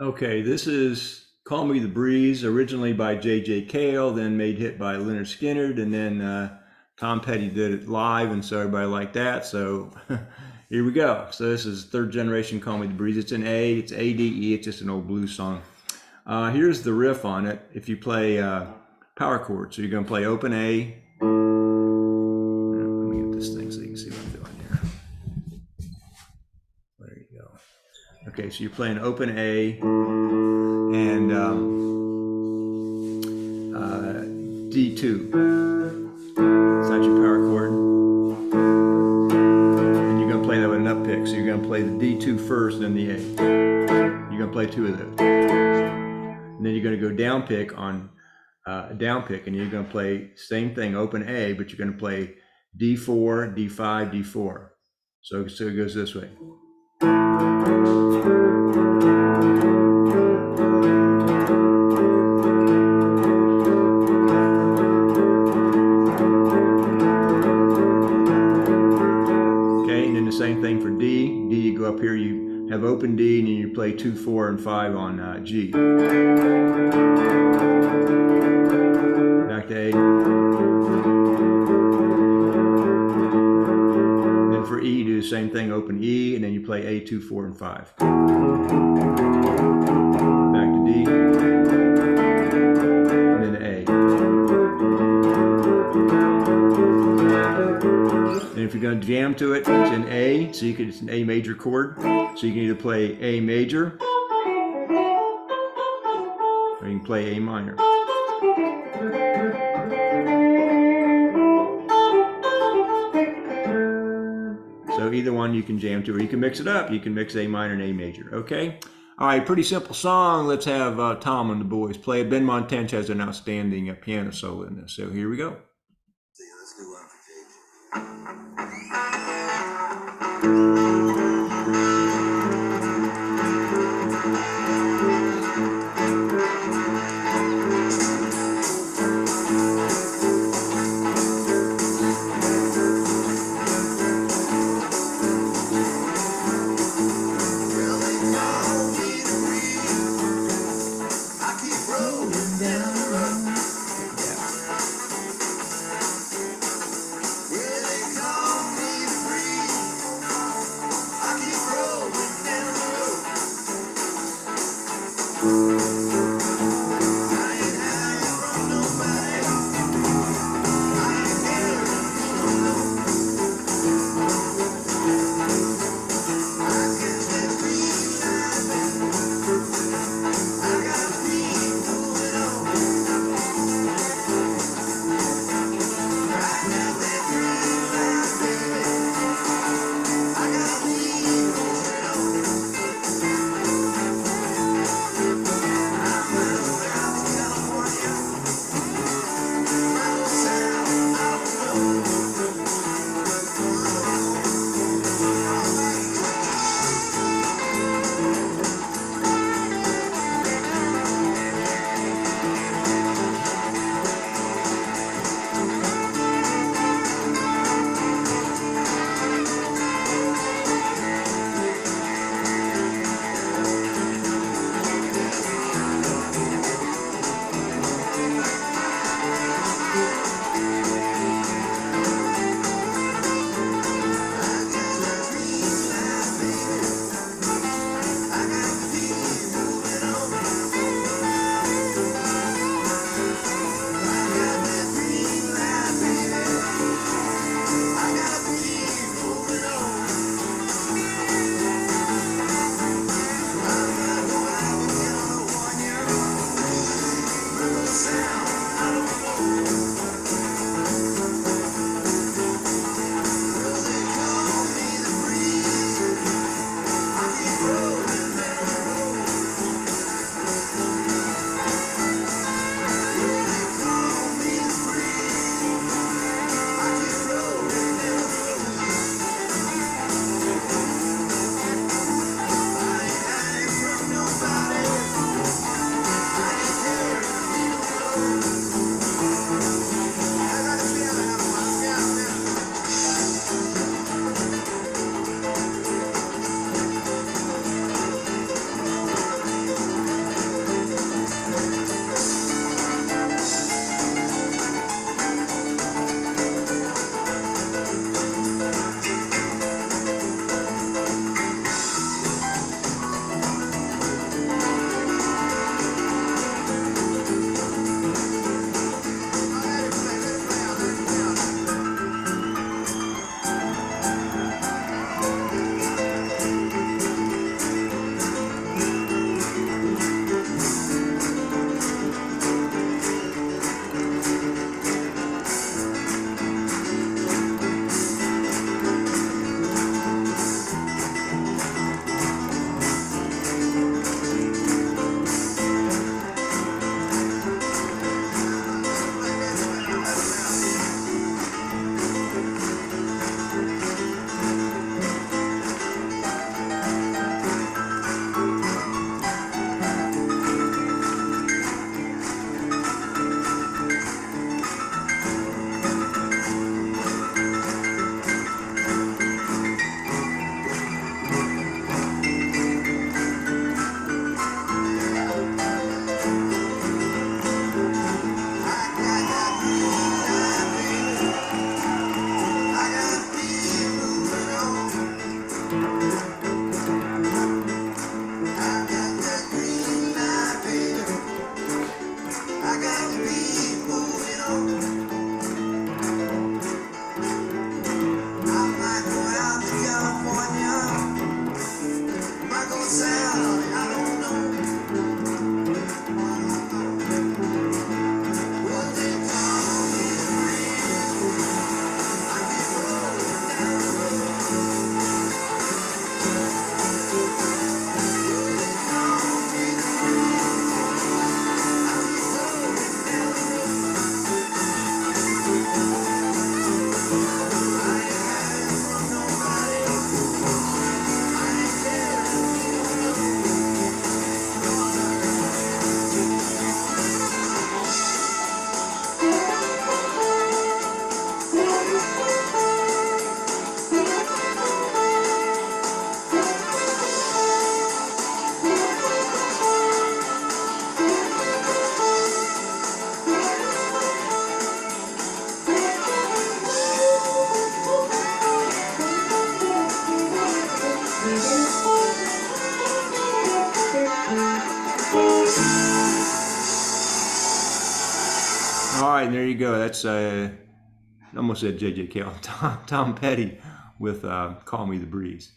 Okay, this is Call Me the Breeze, originally by J.J. Cale, then made hit by Lynyrd Skynyrd, and then uh, Tom Petty did it live, and so everybody liked that. So here we go. So this is third generation Call Me the Breeze. It's an A, it's A D E, it's just an old blues song. Uh, here's the riff on it. If you play uh, power chord, so you're going to play open A. Okay, so you're playing open A and um, uh, D2. Is that your power chord? And you're going to play that with an up pick. So you're going to play the D2 first, then the A. You're going to play two of those. And then you're going to go down pick on uh, down pick, and you're going to play same thing, open A, but you're going to play D4, D5, D4. So, so it goes this way. Have open D, and you play two, four, and five on uh, G. Back to A. Then for E, you do the same thing, open E, and then you play A, two, four, and five. Back to D. going to jam to it, it's in A, so you can, it's an A major chord. So you can either play A major or you can play A minor. So either one you can jam to, or you can mix it up. You can mix A minor and A major. Okay. All right. Pretty simple song. Let's have uh, Tom and the boys play it. Benmont Tench has an outstanding uh, piano solo in this. So here we go. See, let's do one for. 嗯。I right, and there you go. That's uh, I almost said J.J. Cale. Tom, Tom Petty with uh, "Call Me the Breeze."